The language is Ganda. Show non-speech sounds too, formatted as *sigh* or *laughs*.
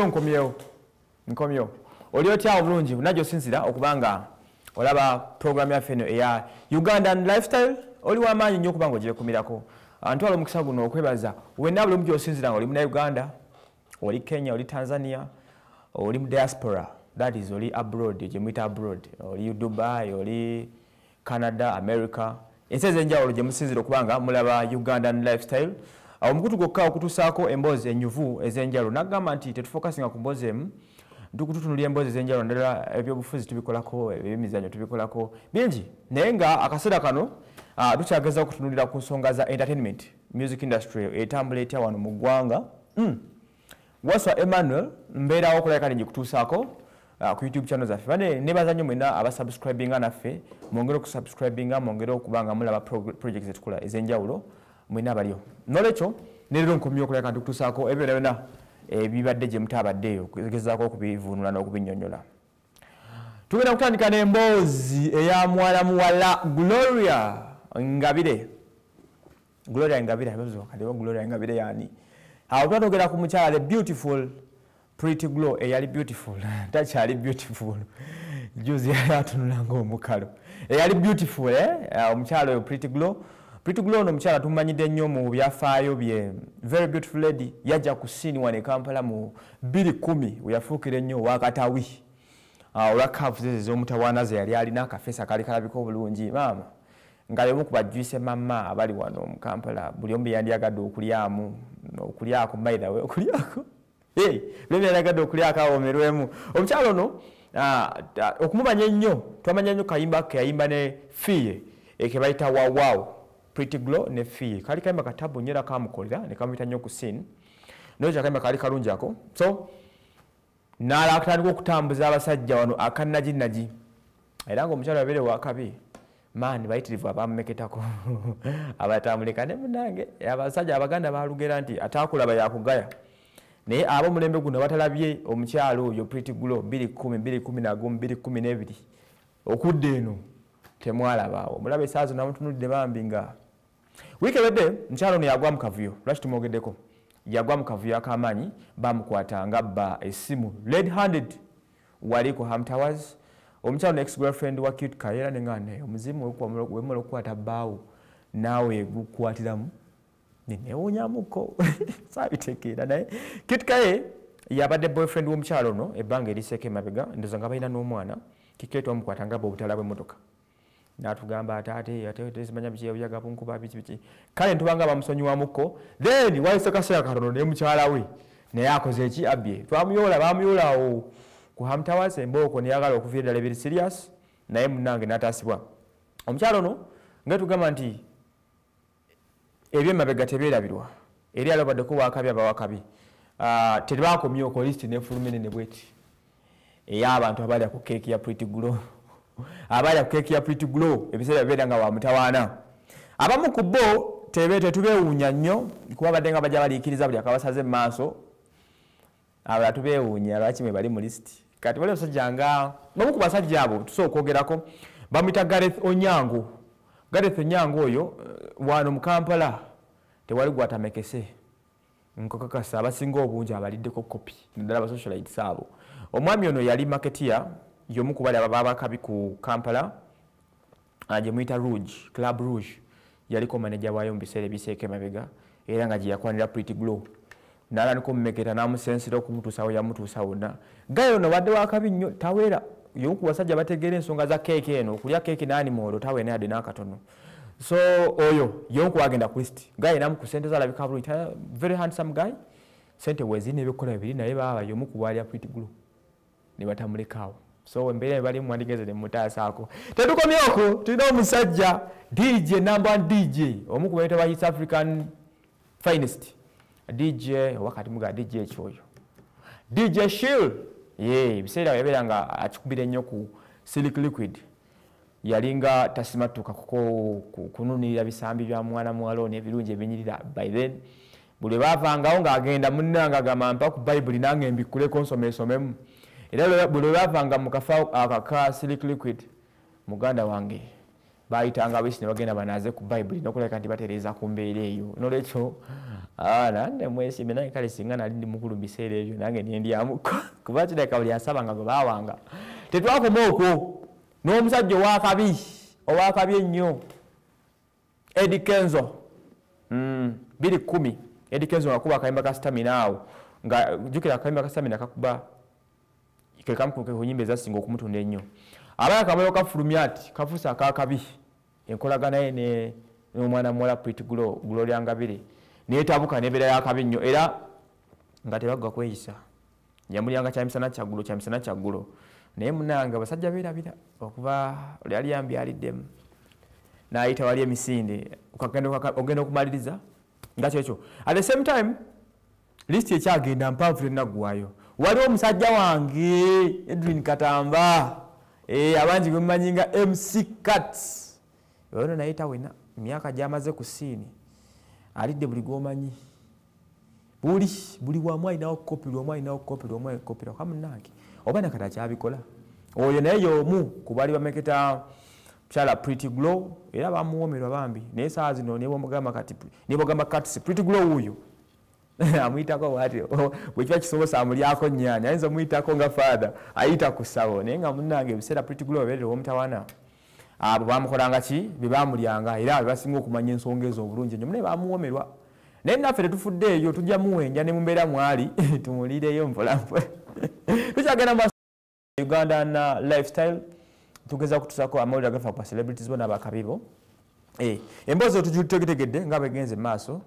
leero nkomyewo nkomyewo. Oli otyawo bulungi najjo osinzira okubanga olaba puroguramu yaffe eno eya ugandan lifestyle oli wamaanyi nnyo okuba nga ogirekumirako ntwala omukisa guno okwebaza wenna buli omu gyosinzira nga oli muna uganda oli kenya oli tanzania oli mu diaspora that is oli abroad gyemuyita abroad. Oli dubai oli canada america. Ensi ezenjawulo gyemusinzira okuba nga mulaba ugandan lifestyle omukutu gwokka okutuusaako emboozi enyuvu ez'enjawulo nagamba nti tetufokasinga ku mboozi emu tukututunulya emboozi ez'enjawulo ndala ebyobufuzi tubikolako ebyemizanyo tubikolako. Bingi naye nga akaseera kano tukyageza okutunulira ku nsonga za entertainment music industry etambula etya wano mu ggwanga. Hmm. waswa emmanuel mbeerawo okulabika ningikutuusaako ku youtube channel zaffe. Bane nebaza nnyo mwena abasubscribinga naffe mwongere okusubscribinga mwongere okuba nga mulaba project zetukola ez'enjawulo mwena abalio nolwekyo nerero nkomye okulabika ntikutuusaako ebyo byona ebibadde gye mutaabaddeeyo gezaako okubivuunula n'okubinyonyola tugenda kutandika n'emboozi eya mwala muwala gloria ngabire. Gloria ngabire kaliwo gloria ngabire yani awo tuba togera ku mukyala the beautiful pretty glow eyali beautiful *laughs* takyali beautiful. Juzi yali atunula ngaomukalo eyali beautiful eh? omukyala oyo pretty glow glow ono omukyala tumumanyidde nnyo mu byafaayo bye. Very beautiful lady yajja ku siini wano e kampala mu 210 weyafuukira ennyo wakatawi olwa kaafu zeze ez'omutawaana ze yali alina akafeesa kali kalabika obulungi. Maama nga lemu ku bajwise mama abali wano mu kampala buli omu beyandyagadde okulyamu okulyako maithawe okulyako buli byanyagadde okulyako awomerwemu omukyalo ono okumumanya ennyo twamanya nnyo kayimba ke yayimba ne fiye eke bayita wawawo pretty glow ne fiye kali kayimba katabu nnyo era kamukolera ne kamuyita nnyo ku sin. Naye kyakayimba kali kalungi ako. So nalakatandika okutambuza abasajja wano akanaginagi era ngaomukyalo yabeere wakabi maani bayitirivu abamumeketako *laughs* abatambulika ne munange. Abasajja abaganda balugera nti atakulaba yakugaya. Naye ab'omulembe guno batalabye omukyalo oyo pretty gulo 212 okudda eno temwalabaawo omulaba esaawa zo namutunulidde bambi nga wiiki ewedde mukyalo ono yagwa mu kavuyo lwaki tumwogeddeko yagwa mu kavuyo ak'amaanyi bamukwata nga bba essimu. Red handed wali ku hamtowers omukyalo ne ex girlfriend wa cute kayera nengane omuzimu wemala okukwata bbaawo naawe gukwatiramu nenewunyamuko sabitegeera *laughs* naye. Cute kaye yabadde boyfriend w'omukyalo ono ebbanga eriseeko emabega ndoza nga balina n'omwana kikeeta omukwata nga bobutala bw'emmotoka natugamba ataate atesimanya biki obuyaga bunkuba biki biki. Kale ntubanga bamusonyiwamuko then wayise kaseera katono naye mukyala we naye akoze eki abye. Twamuyoola bamuyoola ku hamtawase embooko neyagala okuviira ddala ebiri serious naye munange natasibwa omukyalo ono nga tugamba nti ebyemabega tebyerabirwa. Eri alabaddeko wakabi abawakabi tebakomyoko listi nefulumene ne bweti. Ey'abantu abalya ku keeki ya pretty glow abalya ku keeki ya pretty glow ebiseera bibeera nga wamutawaana abamu ku bo tetubewuunya nnyo kuba badde nga bajja baliikiriza buli akabasaze mu maaso. Abalala tubewuunya lwaki mwe bali mu lisiti kati bali basajja nga bamu ku basajja abo tusobola okwogerako bamwita gareth onyango. Gareth onyango oyo wano mu kampala tewali gwatamekese. Nkakakasa abasinga obungi abaliddeko kopi naddala abasocialites abo. Omwami ono yali maketiya yomu ku bali ababakabi ku kampala gyemuyita rouge club rouge. Yaliko maneja waayo mu biseera ebiseeko emabega era nga gyeyakwanira pretty glow. Nalaniko omumeketa namusensera okumutuusawo yamutuusa wonna. Gayo no badde wakabi nnyo taweera yomu ku basajja bategeera ensonga za keeki eno okulya keeki nanimolo taweena yadde n'akatono. So oyo yomu kuwagenda ku list. Gaye namu ku sente zalabika bulungi very handsome guy. Sente wezirina ebyokukola bibiri naye baba yomu ku bwalya pretty glow. Ne batamulekaawo so embeera ebali mwandigeze nemutaasaako tetukomyoko tulina omusajja dj number one dj omu ku baita ba east african finest. Dj wakati muga dj ekyoyo. Dj shield ye ebiseera yabeera nga akikubira ennyo ku silic liquid. Yalinga tasimatuka kununirira bisambi bya mwana muwala ono ebirungi ebinyirira by then. Buli bavangawo ng'agenda munnanga agamba mpa ku bayibuli nange mbikuleko nsomesomemu era buli lwavanga mu kafo akaka silic liquid muganda wange bayitanga abisi ne bagenda banaze ku bayibuli nokulabika nti batereeza ku mbeera eyo. Nolwekyo Ah, nande mwesiimye naye kale singa nali ndi mukulu mu biseera ebyo nange nendyamuko *laughs* kuba kireka buli asabanga gwe baawanga. Tetwakoma okwo n'omusajja owakabi owakabi ennyo edi kenzo. Mm, biri kumi edi kenzo ngakuba akayimba ka stamina awo nga jukira akayimba ka stamina kakuba kekamukunyimba ezasinga okumutunda ennyo abaya kamuliro kafulumya ati kafuusa akakabi enkolagana ye n'omwana muwala prit gloryangabire netabuka nebeera yakabi nnyo. Era nga tebagga kweyisa. Yamulyanga kyamisana kyaggulo kyamisana kyaggulo naye munange abasajja beerabira okuba yali yambyaliddemu nayita wali emisinde. Ogenda okumaliriza? Nga kyekyo. At the same time lisiti ekyagenda mpanvu tenaggwayo waliwo omusajja wange edwin katamba. Eh, abangi bemumanyi nga mc cat ono nayita wena emyaka gyamaze ku siini alidde buli gwomanyi. Buli buli wamu alinawo kopiri omu alinawo kopiri omu kopira kamunange oba nakati akyabikola? Oyo naye yomu ku bali bameketa mukyala pretty glow era bamuwomerwa bambi. Naye saa zino nebogamba kati nebogamba katisi pretty glow wuyo *laughs* amwyitako bwati *laughs* bwekiba kisobosa amulyako nyanya ayinza omwyitako nga fathe ayita ku ssawo naye nga munange ebiseera pretty glow obeerera omutawana abo bamukolanga ki? Bebamulyanga era bebasinga okumanya ensonga ezo obulungi enyo munaye bamuwomerwa naye naffe tetufudde eyo tujja muwenja ne mumbeera mwali *laughs* tumulireyo mpolampola tukyagenda mu ugandan lifestyle tugeza kutusako amawulire agafa ku celebrities bona bakabibo eh, emboozi otutegetegedde nga begenze mu maaso